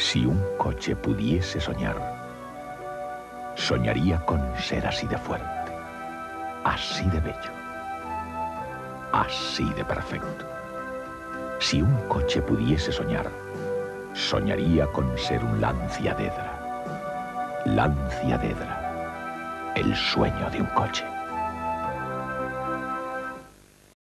Si un coche pudiese soñar, soñaría con ser así de fuerte, así de bello, así de perfecto. Si un coche pudiese soñar, soñaría con ser un lancia dedra, lanciadedra. Lanciadedra, el sueño de un coche.